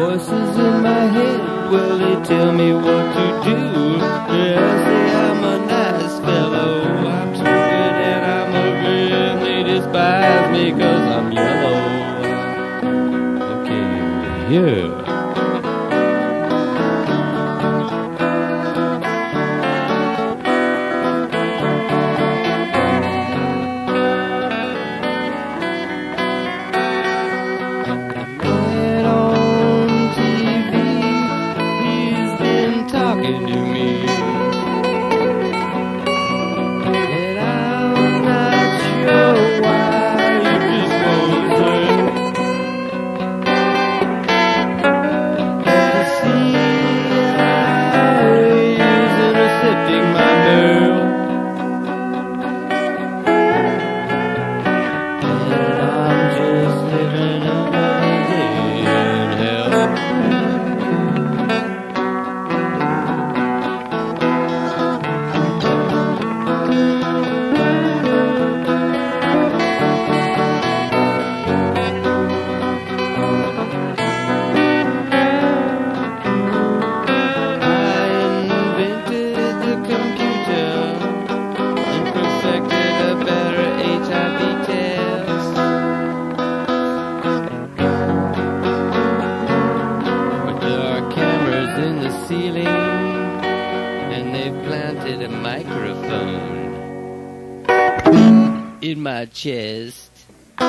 Voices in my head, Will they tell me what to do. They say I'm a nice fellow, I'm stupid and I'm a and they despise me cause I'm yellow. Okay, yeah. You. me ceiling and they've planted a microphone in my chest. The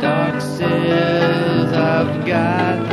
doctor says I've got.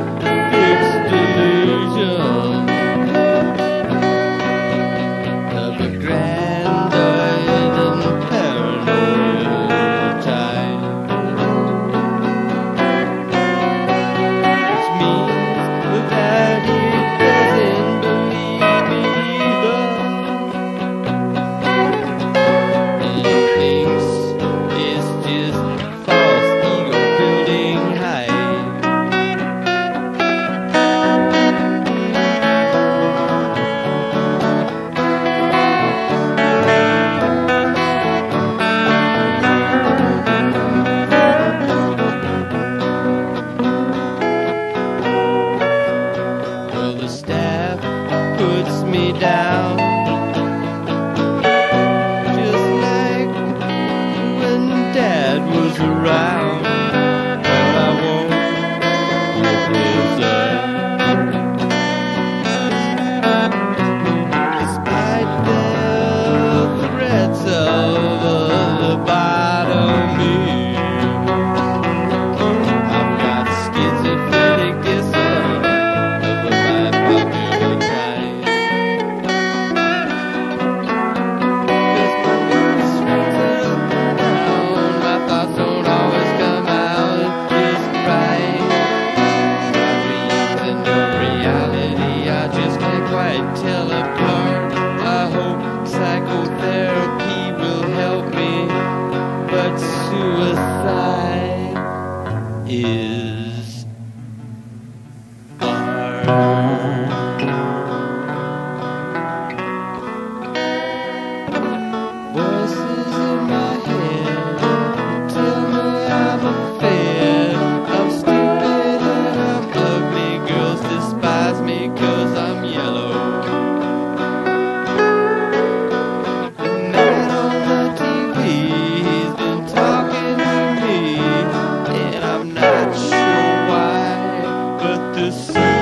close ride. suicide is art. to see.